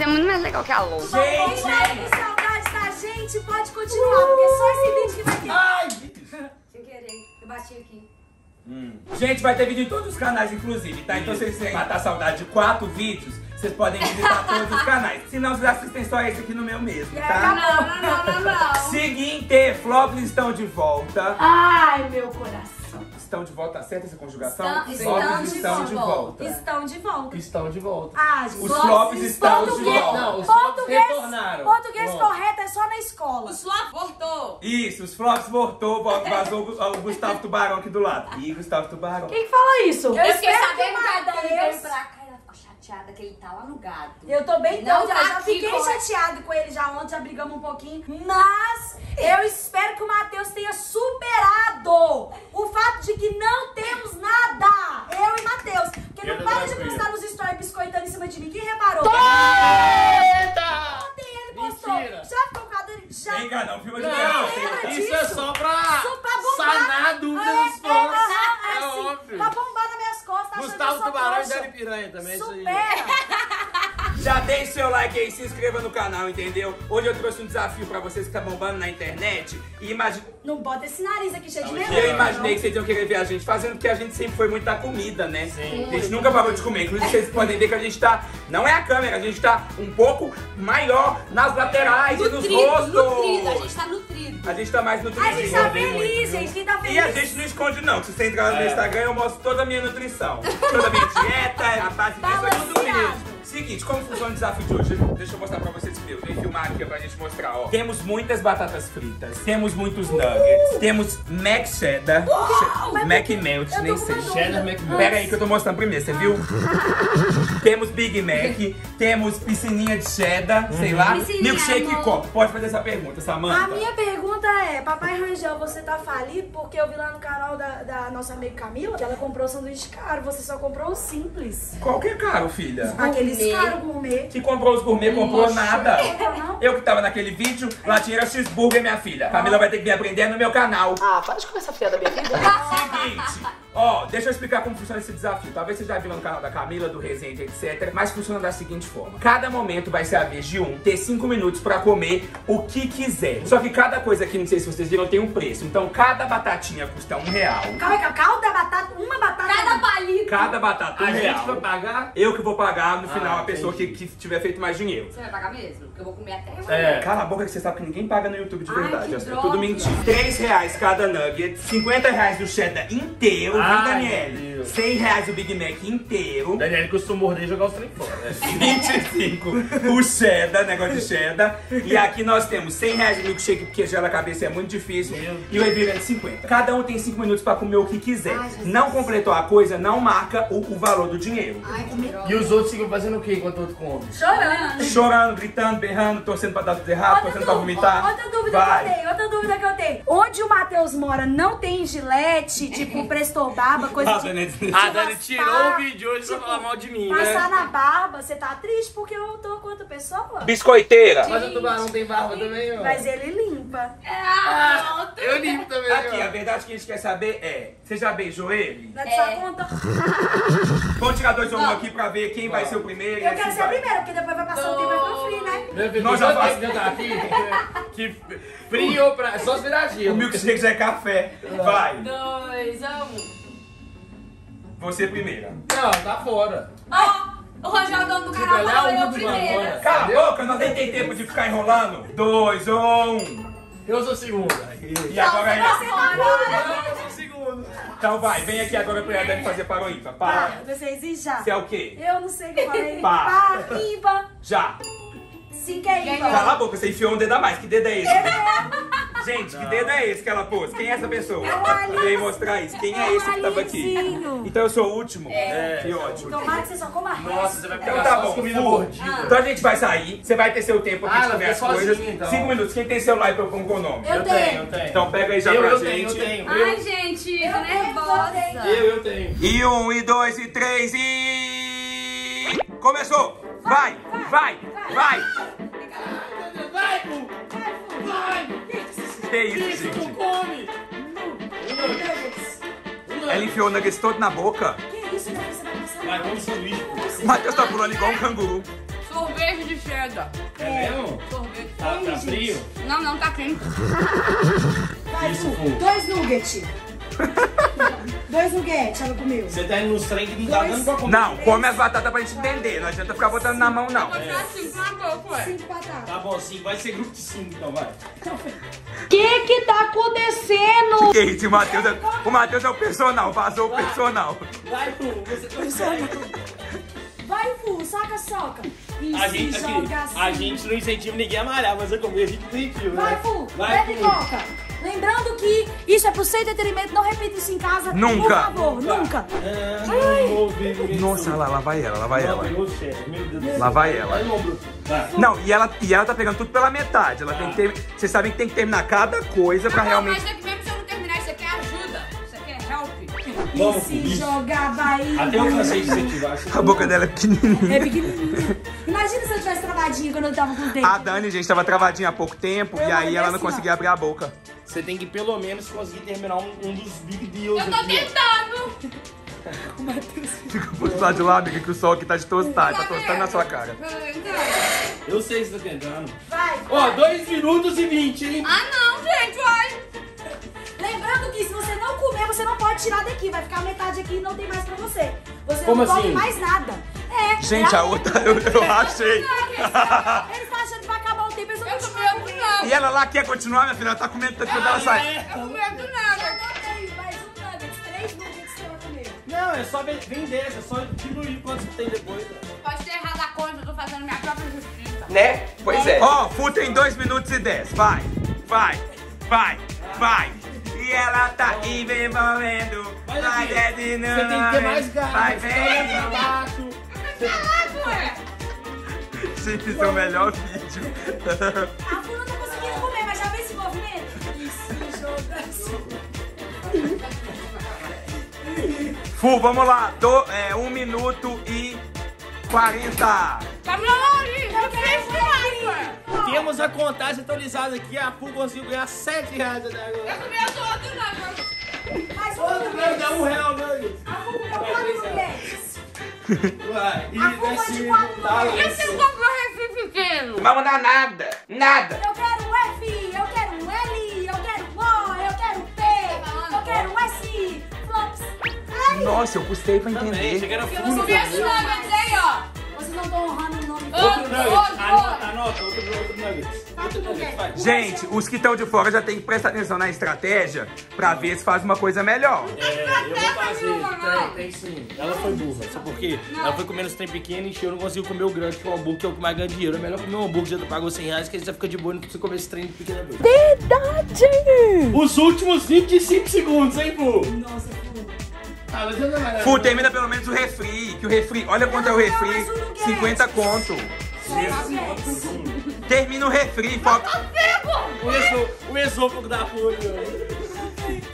Você é muito mais legal que a Lou. Tá com saudade da gente, pode continuar, porque só esse vídeo que vai ter. Ai! Sem querer, eu bati aqui. Gente, vai ter vídeo em todos os canais, inclusive, tá? Então, se vocês matar a saudade de quatro vídeos, vocês podem visitar todos os canais. Se não, vocês assistem só esse aqui no meu mesmo, tá? Não, não, não, não, não. Seguinte, flops estão de volta. Ai, meu coração. Estão de volta, certa essa conjugação? Estão, Flops estão de volta. Estão de volta. Estão de volta. Ah. Os flops estão de volta. Não, os flops Português, retornaram. português Pronto. correto é só na escola. Os flop voltou. Isso, os flops voltou, vazou o Gustavo Tubarão aqui do lado. Ih, Gustavo Tubarão. Quem que fala isso? Eu, Eu fiquei sabendo que a Dani veio Matheus- pra cá chateada que ele tá lá no gado. Eu tô bem Não doida, tá já fiquei com- chateada com ele já ontem, já brigamos um pouquinho. Mas eu espero que o Matheus tenha superado o fato de que não temos nada. Eu e Matheus. Porque não para de postar nos stories biscoitando em cima de mim. Quem reparou? Eita! Ele postou. Mentira. Já ficou com a Dani? Já. Vem cá, não, filma de Não, isso é só pra Isso pra bombar. sanar dúvidas É, dos é, fãs. aham, É, é assim, óbvio. Pra bombar nas minhas costas, Gustavo Tubarão e. Dani Piranha também, isso aí. Já deixe seu like aí, se inscreva no canal, entendeu? Hoje eu trouxe um desafio pra vocês que tá bombando na internet. E imagine... Não bota esse nariz aqui cheio de Não, vergonha. eu imaginei que vocês iam querer ver a gente fazendo, porque a gente sempre foi muito da comida, né? Sim. A gente nunca parou de comer. Inclusive, vocês podem ver que a gente tá. Não é a câmera, a gente tá um pouco maior nas laterais e nos rostos. nutrido, a gente tá nutrido. A gente tá mais A nutrido. gente tá feliz, gente. Quem tá feliz? E a gente não esconde, não. Se você entrar no meu É. Instagram, eu mostro toda a minha nutrição. Toda a minha dieta, a base disso é tudo Balanceado. Seguinte, como funciona o desafio de hoje? Deixa eu mostrar pra vocês primeiro. Vem filmar aqui pra gente mostrar, ó. Temos muitas batatas fritas, temos muitos nuggets, temos Mac Cheddar, che- Mac Melt, nem sei. Cheddar dúvida. McMuffin. Pera aí que eu tô mostrando primeiro, você viu? temos Big Mac, temos piscininha de cheddar, sei lá, Piscininha, milkshake e copo. Pode fazer essa pergunta, Samanta. A minha pergunta é, Papai Rangel, você tá falido? Porque eu vi lá no canal da, da nossa amiga Camila que ela comprou sanduíche caro, você só comprou o simples. Qual que é caro, filha? Aqueles Gourmet. Que comprou os gourmet, comprou nada. Não? Eu que tava naquele vídeo, lá tinha cheeseburger, minha filha. Camila vai ter que vir aprender no meu canal. Ah, para de conversar fiada da minha vida. Seguinte, ó, deixa eu explicar como funciona esse desafio. Talvez você já viu no canal da Camila, do Resende, etc. Mas funciona da seguinte forma: cada momento vai ser a vez de um ter cinco minutos pra comer o que quiser. Só que cada coisa aqui, não sei se vocês viram, tem um preço. Então cada batatinha custa um real. Calma aí, calma da batata, uma batata. Cada palito. Cada batata um A gente real. vai pagar? Eu que vou pagar no final Ah, a pessoa que, que tiver feito mais dinheiro. Você vai pagar mesmo? Porque eu vou comer até eu. É. Cala a boca que você sabe que ninguém paga no YouTube de Ai, verdade. que É droga. tudo mentira. 3 reais cada nugget, 50 reais do cheddar inteiro, viu, Ai, Daniele? Meu Deus. 100 reais o Big Mac inteiro. Daniel costuma morder e jogar os trem fora. né? 25 o cheddar, negócio de cheddar. E aqui nós temos 100 reais de milkshake, porque gela a cabeça é muito difícil. Meu E o refrigerante 50. Cada um tem 5 minutos pra comer o que quiser. Ai, não completou a coisa, não marca o, o valor do dinheiro. Ai, que. E os outros ficam fazendo o quê enquanto o outro come? Chorando. Chorando, gritando, berrando, torcendo pra dar tudo errado, torcendo pra vomitar. outra dúvida Vai. que eu tenho, outra dúvida que eu tenho. Onde o Matheus mora não tem gilete, tipo Presto Barba, coisa de... A Dani tirou o vídeo hoje pra tipo, falar mal de mim, Passar né? na barba, você tá triste porque eu tô com outra pessoa? Biscoiteira. Mas o tubarão tem barba também, ó. Mas ele limpa. Ah, eu limpo também, Aqui, a ó. verdade que a gente quer saber é: você já beijou ele? Dá de É. sua conta? Vamos tirar dois ou um Não. aqui pra ver quem vai ser o primeiro. Eu quero assim ser a vai. primeira, porque depois vai passar o tempo e vai frio, né? Meu filho, Nós já já faz- tá aqui. Que frio pra... Só se virar O milkshake já é café. Vai. Dois, um. Você primeira. Não, tá fora. Ó, o Rangel, dono do canal, falou o eu agora. Cala a boca, nós nem tem tempo de ficar enrolando. Dois ou um. Eu sou segunda. E agora é. Eu sou segundo. Então vai, vem aqui agora pra Dani fazer para o ímpar. Tá, Para. vocês e já. Você é o quê? Eu não sei o que eu falei. Pá. Pá, Iba. Já. Sim, que é Iba. Cala a boca, você enfiou um dedo a mais. Que dedo é esse? Gente, que dedo é esse que ela pôs? Quem é essa pessoa? É Alice. Vem mostrar isso. Quem é esse que tava aqui? Então eu sou o último? É. Que ótimo. Tomara que você só coma resto. Nossa, você vai Então pegar tá só bom, as comidas Fu. mordidas. Então a gente vai sair, você vai ter seu tempo aqui Ah, de comer as sozinha, coisas. então. Cinco minutos. Quem tem celular e com o nome? Eu Eu tenho. tenho, eu tenho. Então pega aí já eu, pra eu gente. tenho, eu tenho. Ai, gente, tô nervosa. Eu, eu tenho. E um, e dois, e três, e. Começou! Vai, vai, vai! Vai, Fu! Vai! Que isso, Isso, gente? come! Ela enfiou o nuggets todo na boca. Que isso, né? Você vai passar Vai, vamos sanduíche. O Matheus tá pulando igual um canguru. Sorvete de cheddar. É mesmo? Sorvete. Tá, tá frio? Não, não, tá quente. Vai, Isso. Dois nuggets. Dois nuggets, ela comeu. Você tá indo nos trem que não tá Dois. dando pra comer. Não, come as batatas pra gente entender. Não adianta ficar botando na mão, não. Vou tirar assim com a boca, ué. Cinco batatas. Tá bom, sim. Vai ser grupo de 5, então, vai. O que que tá acontecendo? Que isso, o Matheus é, o Matheus é o personal, vazou o personal. Vai, Fu. Você consegue. Vai, Fu, soca, soca. E A gente, joga aqui, assim. a gente não incentiva ninguém a malhar, mas eu comi, a gente incentiva. Vai, né? Fu, Vai, bebe Fu. Lembrando que isso é pro seu entretenimento, não repita isso em casa. Nunca. Por favor, nunca. Ver isso. Nossa, lá, lá vai ela, lá vai ela. Lá vai ela. Não, e ela, e ela tá pegando tudo pela metade. Ela tem que ter, vocês sabem que tem que terminar cada coisa pra Não, realmente. mas é que mesmo se eu não terminar, isso aqui é ajuda. Isso aqui é help. E se jogar Bahia. Até eu cansei de incentivar. A boca dela é pequenininha. É pequenininha. Imagina se eu tivesse travadinha quando eu tava com os dentes. A Dani, gente, tava travadinha há pouco tempo Eu e aí ela não assim, ó. conseguia abrir a boca. Você tem que pelo menos conseguir terminar um, um dos big deals Eu tô aqui, tentando. Fica pro lado de lá, amiga, que o sol aqui tá de tostar, tá tostando na sua cara. Eu sei que você tá tentando. Vai. Ó, 2 minutos e 20, hein? Ah, não, gente, vai. Lembrando que se você não comer, você não pode tirar daqui. Vai ficar metade aqui e não tem mais pra você. Você Como não come assim? mais nada. É. Gente, é a outra eu, eu achei. Ele tá achando que vai acabar o tempo, eles tô continuar medo, não. E ela lá quer continuar, minha filha, ela tá comendo tanto que ela Ah, sai. é? Eu não medo nada. Eu botei mais um nuggets, três nuggets que ela comeu. Não, é só ven- vender, é só diminuir quanto você tem depois. Pode ter errado a conta, eu tô fazendo minha própria justiça. Né? Pois é. Ó, Fu tem 2 minutos e 10. Vai, vai, vai, vai. E ela tá envolvendo. Vai, desce no Você tem que ter mais garra, Vai, tá vem. Ué. Gente, isso é o melhor vídeo. A Fu não tá conseguindo comer, mas já vê esse movimento? E se joga assim. Fu, vamos lá. Do, é, 1 minuto e 40. Tá me nariz, eu demais, ué. Temos a contagem atualizada aqui. A Fu conseguiu ganhar 7 reais até Eu agora. comi as outras, não. Mais um Outro nuggets. dá um real, né? A Fu comeu quatro nuggets. Vai. E A desce de quatro tá. E se eu compro um refri pequeno? Não vai mandar nada. Nada. Eu quero um F, eu quero um L, eu quero um O, eu quero um P, eu quero um S. Flops. Ai, Nossa, eu custei pra Também, entender. fundo. você Comi as nuggets Anota, anota. Outro, outro. Outro vai. Gente, os que estão de fora já tem que prestar atenção na estratégia pra ver se faz uma coisa melhor. É, eu vou fazer. Tem, tem sim. Ela foi burra. Sabe por quê? Ela foi comendo os trem pequeno e eu não consigo comer o grande, que é o hambúrguer, que é o que mais ganha dinheiro. É melhor comer um hambúrguer, já pagou 100 reais, que aí você fica de boa e não precisa comer esse trem pequeno. Verdade! Os últimos 25 segundos, hein, Fu? Nossa. Ah, mas eu não vai Fu, termina pelo menos o refri. Que o refri, olha quanto é o refri. 50 conto. Termina o refri, foca. O, esô, o esôfago da Fu.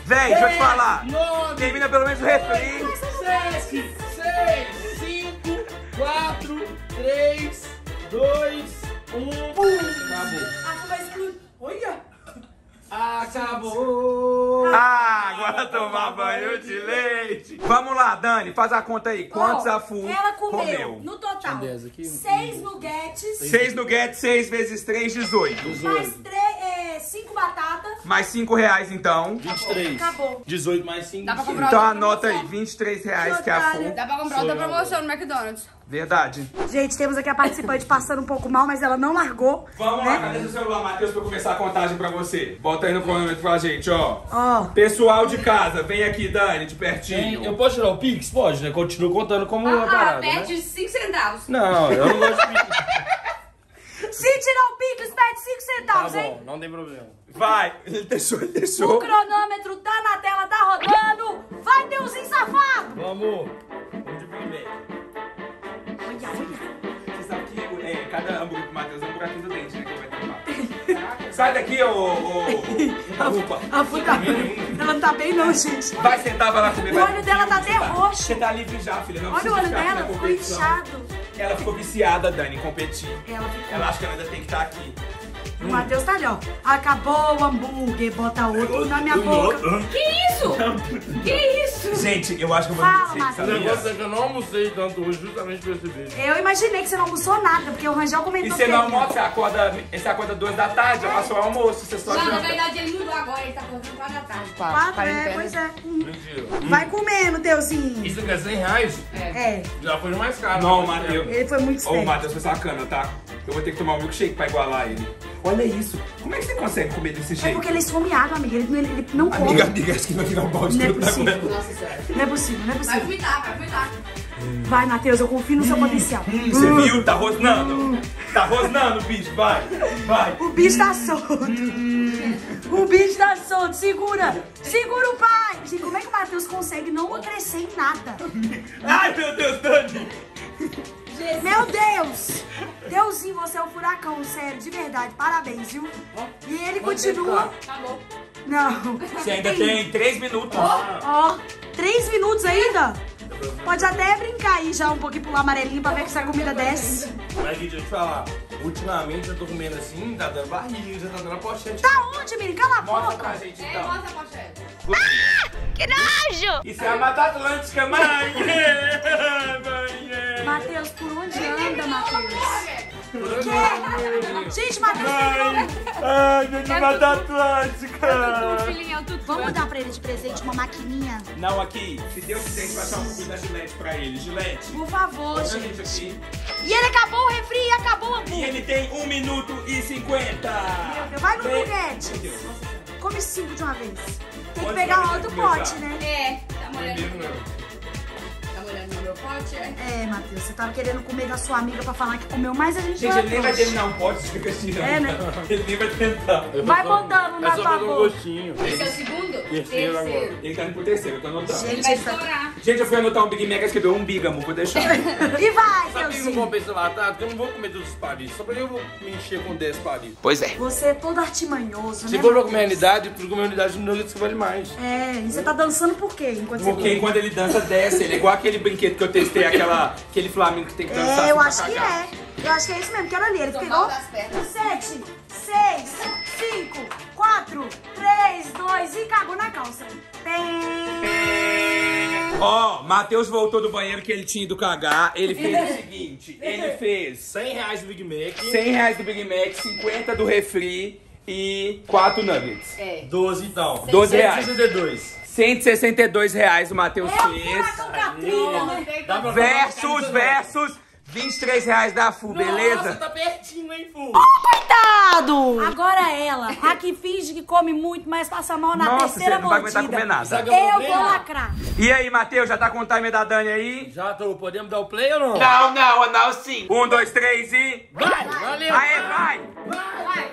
Véi, deixa eu te falar. 9, Termina pelo menos o refri. 7, 6, 5, 4, 3, 2, 1. Acabou. A Fu vai excluir. Olha! Acabou. Ah, agora tomar banho de leite. Vamos lá, Dani, faz a conta aí. Quantos Ó, a Fu Ela comeu, comeu? no total, aqui? seis nuggets, 6 nuggets, 6 vezes 3, 18. mais três, é, cinco batatas. Mais 5 reais, então. 23. Acabou. 18 mais 5. Dá pra comprar Então anota aí, promoção. 23 reais que é a Fu. Dá pra comprar outra promoção no McDonald's. Verdade. Gente, temos aqui a participante passando um pouco mal, mas ela não largou. Vamos né? lá, cadê seu celular, Matheus, pra eu começar a contagem pra você? Bota aí no cronômetro pra gente, ó. Ó. Pessoal de casa, vem aqui, Dani, de pertinho. Eu posso tirar o Pix? Pode, né? Continuo contando como uma Ah, parada, né? pede 5 centavos. Não, eu não gosto de Pix. Se tirar o Pix, pede 5 Tá centavos, hein? bom, não tem problema. Vai, ele deixou, ele O deixou. cronômetro tá na tela, tá rodando. Vai, Deusinho safado. Vamos. Vamos de primeiro. Você sabe que é, cada hambúrguer do Matheus é um buraquinho do dente, né, que vai tampar. Sai daqui, ô, ô, ô, Upa. A Fu tá bem. Ela não tá bem não, gente. Vai sentar, vai lá comer. O olho dela tá até roxo. Você tá livre já, filha. Não Olha o olho dela, ficou inchado. Ela ficou viciada, Dani, em competir. Ela ficou. Ela acha que ela ainda tem que estar aqui. O Matheus tá ali, ó. Acabou o hambúrguer, bota outro na minha boca. Que isso? Que isso? Gente, eu acho que eu vou Fala, dizer, Matheus. O sabia? negócio é que eu não almocei tanto hoje justamente por esse vídeo. Eu imaginei que você não almoçou nada, porque o Rangel comentou E você que não ele- almoça, você acorda, você acorda duas da tarde, já passou o almoço, você só Não, na janta. verdade ele mudou agora, ele tá contando 4 da tarde. Quatro, é, pois é. Hum. Mentira. Vai comendo, Teuzinho. Isso aqui é 100 reais? É, Já foi mais caro. Não, Matheus. ele foi muito Ô, esperto. o Matheus foi sacana, tá? Eu vou ter que tomar um milkshake pra igualar ele. Olha isso. Como é que você consegue comer desse É jeito? porque ele é esfomeado, amiga. Ele, ele- ele não come. Amiga, amiga, acho que vai virar um balde Não é possível. Nossa senhora. Não é possível, não é Vai possível. vomitar, vai vomitar. Vai, Matheus, eu confio no seu potencial. Hum, Você viu? Tá rosnando. Tá rosnando, bicho. Vai, vai. O bicho tá solto. O bicho tá solto. Segura. Segura o pai. Gente, como é que o Matheus consegue não crescer em nada? Ai, meu Deus, Dani. Meu Deus. Deusinho, você é um furacão, sério, de verdade. Parabéns, viu? E ele continua... Acabou. Não. Você ainda tem três minutos. Ó, três minutos ainda? Pode até brincar aí já um pouquinho pro amarelinho pra ver que essa comida desce. Mas, Gui, deixa eu te falar. Ultimamente eu tô comendo assim, tá dando barriga, já tá dando a pochete. Tá onde, menino? Cala a Mostra boca. pra gente, então. mostra a pochete. Isso é a Mata Atlântica, mãe. Matheus, por onde anda, Matheus? Que? Gente, Matheus, Ai, gente, Mata Atlântica. Filhinho, tudo. vamos dar pra ele de presente uma maquininha? Não, aqui. Se Deus quiser, a gente vai achar um pouquinho da Gillette pra ele. Gillette. Por favor, a gente. gente aqui. E ele acabou o refri e acabou o E hambúrguer. ele tem 1 minuto e 50. Vai no Vem. foguete. Meu Deus. Come cinco de uma vez. Tem que Pode pegar comer, outro pote, né? É, tá molhando no meu. não. Pote, é? É, Matheus, você tava querendo comer da sua amiga pra falar que comeu mais, a gente Gente, não ele nem vai terminar um pote, fica tirando. É, né? Ele nem vai tentar. Vai botando na É fazer um boca. gostinho. Esse é o segundo? Terceiro agora. Ele tá indo pro terceiro, eu tô anotando. Gente, Ele vai tá- estourar. Gente, eu fui anotar um Big Mac, escreveu um bígamo, vou deixar. E vai, Sabe que não compensa lá, tá? Porque eu não vou comer todos os palitos. Só porque eu vou me encher com 10 palitos. pois é. Você é todo artimanhoso, Se né, for pra Matheus? comer a unidade, tu comer a unidade de nuggets que vale mais. É, e você tá dançando por quê? Enquanto você Porque quando ele dança, desce. Ele é igual aquele brinquedo que eu testei, aquela, aquele Flamengo que tem que dançar. É, eu assim, acho que é. Eu acho que é isso mesmo, que era ali. Ele Tô pegou mal das pernas. 7, 6, 5, 4, 3, 2 e cagou na calça. Tem. Ó, Matheus voltou do banheiro que ele tinha ido cagar. Ele fez o seguinte: ele fez 100 reais do Big Mac, 100 reais do Big Mac, 50 do refri e 4 nuggets. É. 12 então. 12 reais. 162. 162 reais o Matheus É o fez. Katrina, né? Versus, versus 23 reais da FU, Nossa, beleza? tá pertinho, hein, Fu? Coitado! Agora ela, a que finge que come muito, mas passa mal na Nossa, você terceira não vai aguentar mordida. comer nada. É Eu vou lacrar. E aí, Matheus, já tá com o timer da Dani aí? Já tô, podemos dar o play ou não? Não, não, não, sim. Um, dois, três e. Vai, valeu. Aê, vai! Vai. Vai.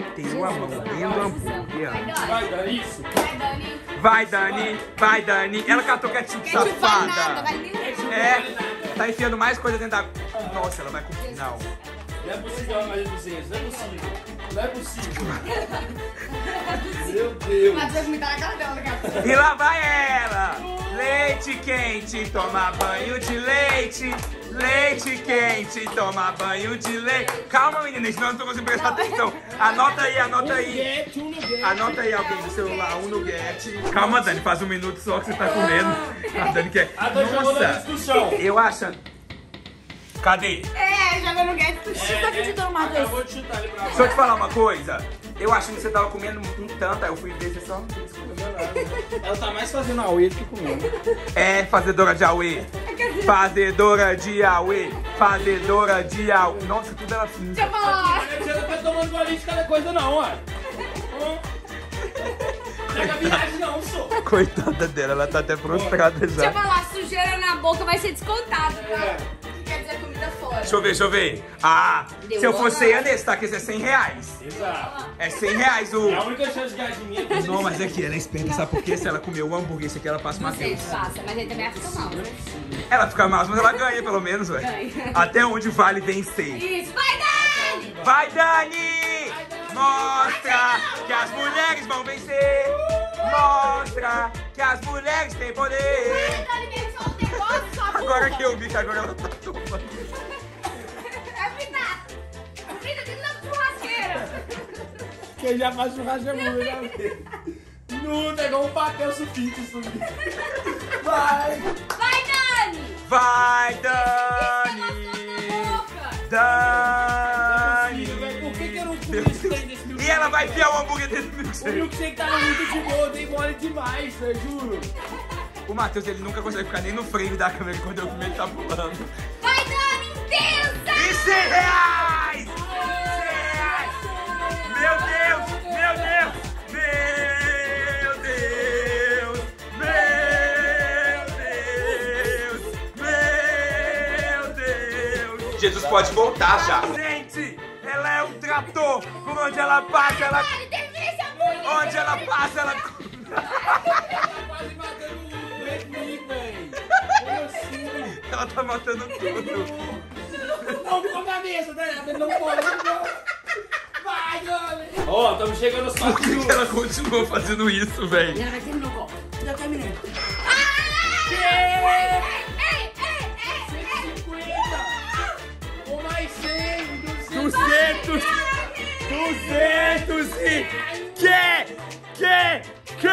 Meteu a mão dentro do hambúrguer. Vai, Dani. Isso? Vai, Dani. Vai, Dani, vai, Dani. Ela catou ketchup, Ketchup safada. É, tá enfiando mais coisa dentro da. Nossa, ela vai com. Não. Não é possível, mais vocês. Não é possível. Não é possível. Meu Deus. Mas vai vomitar na cara dela daqui a pouco. E lá vai ela! Leite quente, toma banho de leite. Leite quente, toma banho de leite. Calma, menina, senão eu não tô conseguindo prestar atenção. Anota aí, anota aí. Um no. Anota aí alguém no celular, um nuggete. Calma, Dani, faz um minuto só que você tá comendo. A Dani quer. A Dani jogou na Nossa, discussão. eu acho. Cadê? É, joga no gueto. Você tá acreditando, Matheus? Acabou de chutar ali pra Deixa eu te falar uma coisa. Eu achando que você tava comendo um tanto, aí eu fui ver você só. Ela tá mais fazendo a do que comendo. É, fazedora de Aue. Fazedora de Aue. Fazedora de Aue. Nossa, tudo ela finge. Deixa eu falar. Você não tá tomando golinho de cada coisa não, ué. Pega viagem não, sou. Coitada dela, ela tá até prostrada Deixa eu já. falar, sujeira na boca vai ser descontada, tá? Que Deixa eu ver, deixa eu ver. Ah, se eu fosse ia nesse, tá? Que esse é 100 reais. Exato. É 100 reais o. É a única chance de ganhar dinheiro que Não, mas aqui, ela é esperta, sabe por quê? Se ela comer o hambúrguer, esse aqui ela passa uma Não sei Matheus. se passa, mas ele também vai ficar mal. Ela fica mal, mas ela ganha pelo menos, ué. Ganha. Até onde vale vencer. Isso, vai, Dani! Vai, Dani! Mostra que as mulheres vão vencer. Mostra que as mulheres têm poder. Dani, me solta o negócio, sua Agora que eu vi que agora ela tá tomando. Ele já faz churrasco de hambúrguer, já vê. Nu, tá igual um papel sulfite isso. Vai! Vai, Dani! Vai, Dani! Boca! Dani! Por que, que eu não comi isso daí desse milkshake? E ela vai enfiar o hambúrguer dentro do O milkshake. milkshake tava muito de boa, dei mole demais, eu juro. O Matheus, ele nunca consegue ficar nem no frame da câmera quando eu comer ele tá pulando. Vai, Dani! Intensa! E 100 reais! 100 reais! Pode voltar já. Gente, ela é um trator. Por onde ela passa, ela... Onde ela passa, ela... Quase matando o? Ela tá matando tudo. Não, com a cabeça, tá? Ele não pode, não. Vai. Ó, estamos chegando só Por que que ela continua fazendo isso, velho? Ela vai terminar o 200 e... Que? Que? Que?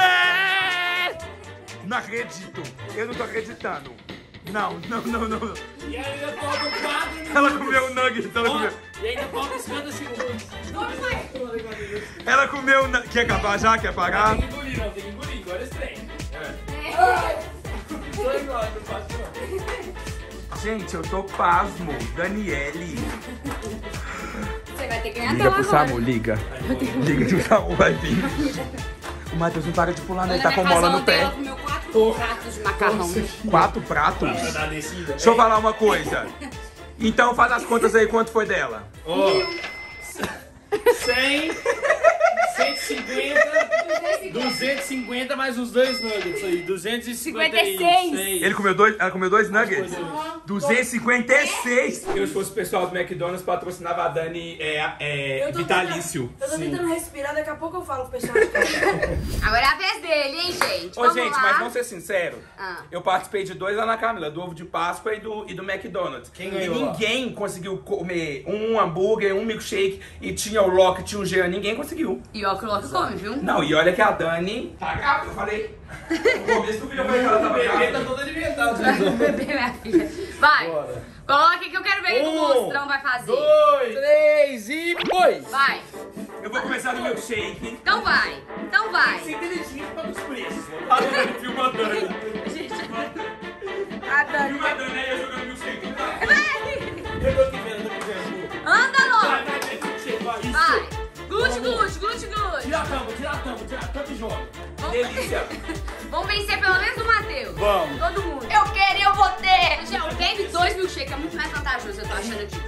Não acredito. Eu não tô acreditando. Não, não, não, não. não. E ainda faltam 4 minutos. Ela comeu o nugget, ela comeu. E ainda faltam 50 segundos. Ela comeu o nugget. Quer acabar já? Quer parar? Tem que engolir, não. Tem que engolir. Agora trem. É. Gente, eu tô pasmo. Daniele. Você vai ter que ganhar Liga pro agora. Samu, liga. Liga que o Samu vai vir. O Matheus não para de pular, né? Ele tá com mola no pé. Ela comeu quatro pratos de macarrão. Quatro pratos? Deixa eu falar uma coisa. Então faz as contas aí quanto foi dela. Ó. 100, 150, 250 mais os dois nuggets aí. 256. Ele comeu dois, ela comeu dois nuggets? 256! Eu, se fosse o pessoal do McDonald's, patrocinava a Dani é, é, Eu vitalício. Tentando, eu tô tentando respirar, daqui a pouco eu falo pro pessoal de casa. Agora é a vez dele, hein, gente? Ô, Vamos gente, lá. mas vamos ser sinceros. Ah. Eu participei de dois lá na Camila, do ovo de Páscoa e do, e do McDonald's. Quem e ninguém conseguiu comer um hambúrguer, um milkshake e tinha o Loki, tinha o Jean, ninguém conseguiu. E ó que o Loki come, viu? Não, e olha que a Dani tá grávida, eu falei. No começo do vídeo eu falei que ela tava O bebê tá grávida. todo alimentado. né? Bebê, minha filha. Vai. Bora. Coloca aqui que eu quero ver o que o Um, monstrão vai fazer. Dois, três e foi! Vai. Eu vou começar no milkshake. Então vai. Então vai. Ser inteligente para os preços. A Dani filma a Dani. Gente, a Dani. Filma a Dani aí eu jogando Tira a tampa, tira a tampa, tira a tampa e joga. Delícia. Vamos vencer pelo menos o Matheus. Vamos. Todo mundo. Eu quero e eu vou ter. Gente, o game 2 milkshake é muito mais vantajoso, eu tô achando aqui.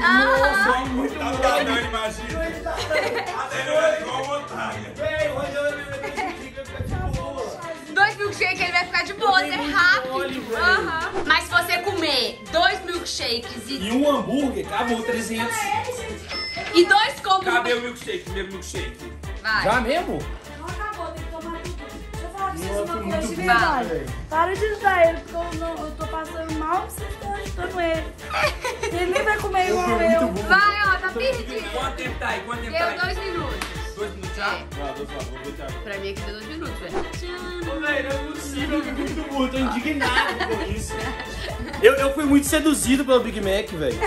Aham. Muito Tá bom. a Dani, imagina. A Dani é igual o Montanha. Dois milkshakes ele vai ficar de boa, é rápido. Aham. Mas se você comer dois milkshakes e, E um hambúrguer, acabou 300. e dois combos. Cadê o milkshake? Primeiro milkshake. Vai. Já mesmo? Não acabou, tem que tomar tudo. Deixa eu falar pra vocês uma coisa de verdade. velho. Para de ajudar ele, porque eu, não, eu tô passando mal, vocês estão ajudando ele. Ele nem vai comer igual eu. Vai, ó, tá perdido. Quanto tempo tá aí? Quanto tempo Deu tá aí? dois minutos. Dois minutos já? Não, tô falando, vou botar. Pra mim aqui deu dois minutos, velho. Ô, velho, não é possível, eu fico muito burro, tô indignado com isso. Eu, eu fui muito seduzido pelo Big Mac, velho.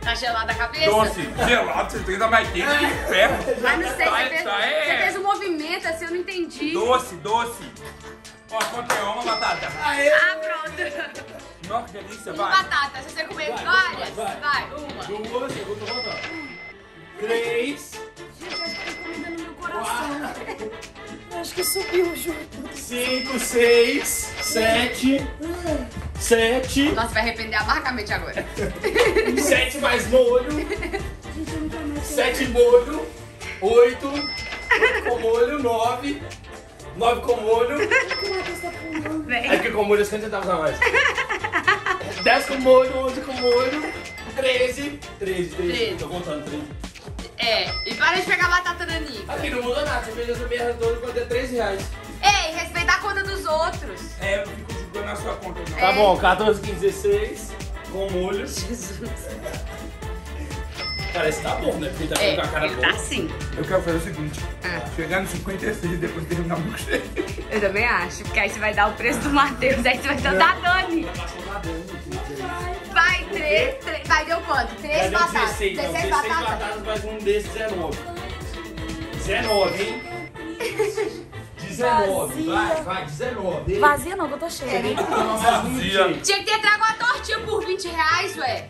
Tá gelada a cabeça? Doce, gelado, você ainda mais quente que ferro. Mas não sei, Tá, você fez, tá, você é. fez um movimento assim, eu não entendi. Doce, doce. Ó, quanto é? Uma batata. Ah, pronto. Nossa, que delícia, Uma vai. batata, se você comer Vai, várias, vai, vai. vai, uma. Duas, eu vou voltar. Três, Gente, acho que tem comida no meu coração. Eu acho que subiu junto. cinco, seis, sete, sete, Nossa, vai arrepender amargamente agora. sete mais molho, sete molho, oito, com molho, nove, nove com molho. É que com molho é 50 centavos a mais. 10 com molho, 11 com molho, 13, 13, 13. Treze. Tô contando 13. É, e para de pegar batata nanica. Aqui não muda nada, você fez essa merda toda pra ter 13 reais. Ei, respeita a conta dos outros. É, eu fico julgando a sua conta, não. Tá bom, 14, 15, 16 com molho. Jesus. parece que tá bom, né? Porque ele tá É, com a cara ele boa. tá assim. Eu quero fazer o seguinte: Ah. chegar no 56 depois de terminar o milkshake. Eu também acho, porque aí você vai dar o preço do Matheus, aí você vai dar da Dani. Vai, três, três. Vai, deu quanto? Já Três deu batatas. 16, não. 16 16 batatas. batatas mais um desses, 19. 19, hein? 19, vai, vai, 19. Vazia não, que eu tô cheia. Um Vazia. milkshake. Tinha que ter trago uma tortinha por 20 reais, ué.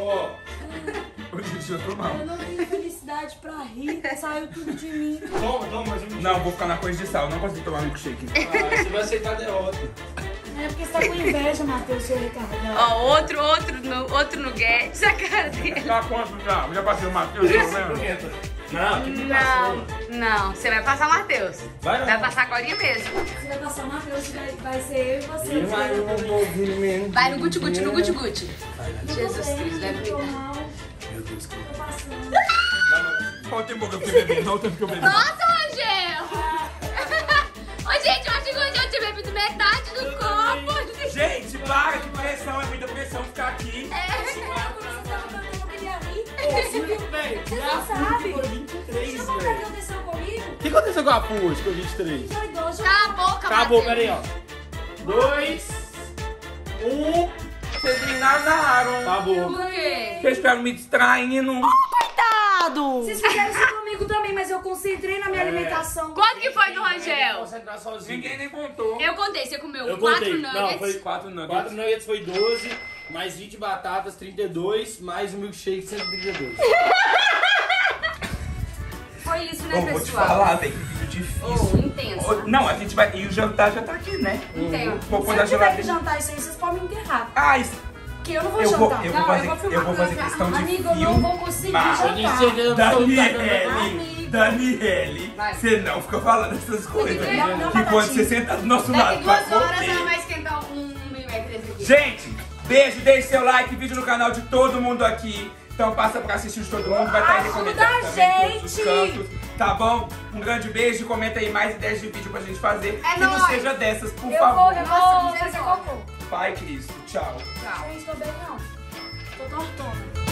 Ó, Ô, gente, eu tô mal. Eu não tenho felicidade pra rir, saiu tudo de mim. toma, toma mais um milkshake. Não, vou ficar na coisa de sal, não consigo tomar milkshake. Ah, você vai aceitar a derrota. É porque você tá com inveja, Matheus, seu retardado. Ó, outro, outro, no, outro no Guedes, a cara dele. Tá quanto já? Já passei o Matheus, tá vendo? Não, que não Não, não, você vai passar o Matheus. Vai não. Vai passar agora mesmo. Você vai passar o Matheus, vai, vai ser eu e você. E vai um movimento. Vai no guti-guti, no guti-guti. Jesus Cristo, vai brincar. mal, Meu Deus, que tô passando. Olha o tempo que eu fiquei bebendo, olha o tempo que eu bebi. Nossa, Rangel! Ô, gente, eu acho que o Rangel tinha bebido metade do copo. Gente, para, que pressão, é muita pressão ficar aqui. Eu queria rir. velho. Você não sabe? Foi 23, Sabe o que velho. Que aconteceu com a? Ficou 23. Foi dois. Cala a boca, Acabou, Matheus. peraí, ó. Dois, um, Vocês me enganaram. acabou. Por quê? Vocês ficaram me distraindo. Coitado! Vocês fizeram isso comigo também, mas eu concentrei na minha É. alimentação. Quanto que foi do Rangel? Concentrar sozinho. Ninguém nem contou. Eu contei, você comeu Eu quatro contei. nuggets. Não, foi Quatro nuggets. 4 nuggets foi 12, mais 20 batatas, 32, mais um milkshake, 132. Isso, né, Ô, vou te pessoal? falar, velho, que vídeo difícil. Oh, intenso. Ô, Não, a gente vai. E o jantar já tá aqui, né? Entendo. Vou Se eu tiver que jantar isso aí, vocês podem me enterrar. Ah, isso. Porque eu não vou Eu vou, jantar. eu Não, vou eu fazer, vou filmar eu vou fazer questão de Amigo, eu não vou conseguir Mas- Eu jantar. Daniele. Daniele, você não fica falando essas coisas. Daqui duas- não, Que quando você senta do nosso Daqui lado, vai duas horas comer. ela vai esquentar um milímetro desse aqui. Gente, beijo, deixe seu like, vídeo no canal de todo mundo aqui. Então passa pra assistir de todo mundo, vai estar aí Ajuda recomendado a também todos os gente. cantos, tá bom? Um grande beijo, comenta aí mais ideias de vídeo pra gente fazer. É que não nóis. seja dessas, por Eu favor. vou, eu Nossa, vou fazer misericórdia. cocô. Pai Cristo, tchau. Tchau. Gente, tô bem não. Tô tortona.